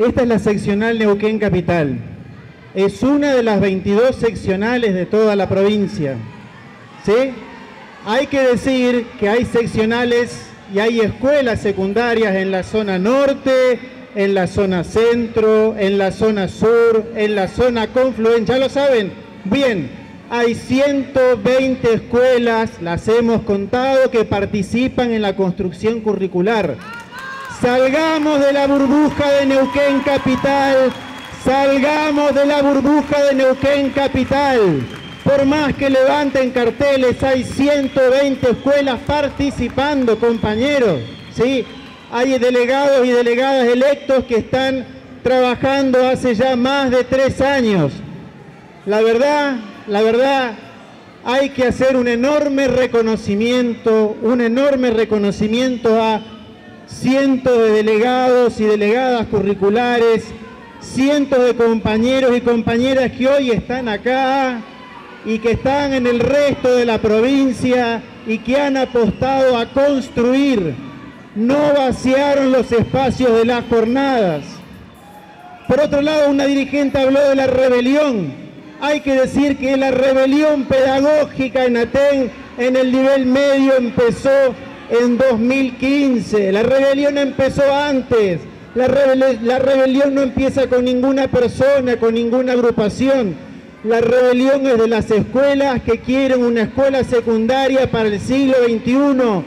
Esta es la seccional Neuquén Capital. Es una de las 22 seccionales de toda la provincia. ¿Sí? Hay que decir que hay seccionales y hay escuelas secundarias en la zona norte, en la zona centro, en la zona sur, en la zona confluente. ¿Ya lo saben? Bien, hay 120 escuelas, las hemos contado, que participan en la construcción curricular. Salgamos de la burbuja de Neuquén Capital, salgamos de la burbuja de Neuquén Capital. Por más que levanten carteles, hay 120 escuelas participando, compañeros. ¿sí? Hay delegados y delegadas electos que están trabajando hace ya más de tres años. La verdad, la verdad, hay que hacer un enorme reconocimiento, un enorme reconocimiento a cientos de delegados y delegadas curriculares, cientos de compañeros y compañeras que hoy están acá y que están en el resto de la provincia y que han apostado a construir, no vaciaron los espacios de las jornadas. Por otro lado, una dirigente habló de la rebelión. Hay que decir que la rebelión pedagógica en Aten en el nivel medio empezó en 2015. La rebelión empezó antes. La, la rebelión no empieza con ninguna persona, con ninguna agrupación la rebelión es de las escuelas que quieren una escuela secundaria para el siglo XXI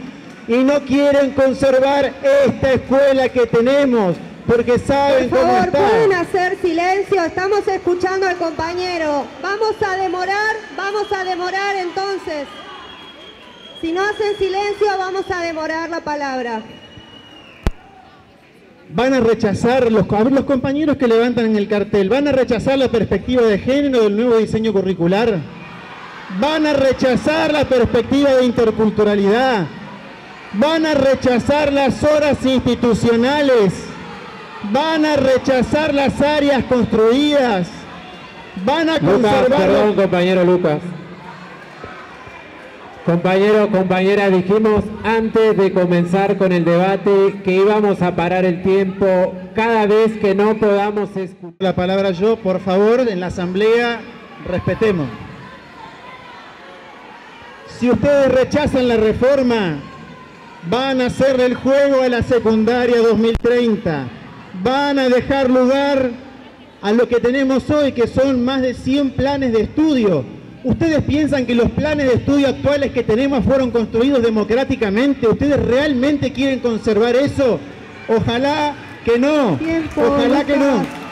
y no quieren conservar esta escuela que tenemos porque saben Por favor, cómo está. pueden hacer silencio, estamos escuchando al compañero. Vamos a demorar, vamos a demorar entonces. Si no hacen silencio, vamos a demorar la palabra. Van a rechazar, los, a ver, los compañeros que levantan en el cartel, van a rechazar la perspectiva de género del nuevo diseño curricular, van a rechazar la perspectiva de interculturalidad, van a rechazar las horas institucionales, van a rechazar las áreas construidas, van a conservar... perdón, compañero Lucas. Compañero, compañera, dijimos antes de comenzar con el debate que íbamos a parar el tiempo cada vez que no podamos escuchar. La palabra yo, por favor, en la asamblea, respetemos. Si ustedes rechazan la reforma, van a hacerle el juego a la secundaria 2030. Van a dejar lugar a lo que tenemos hoy, que son más de 100 planes de estudio ¿Ustedes piensan que los planes de estudio actuales que tenemos fueron construidos democráticamente? ¿Ustedes realmente quieren conservar eso? Ojalá que no. Ojalá que no.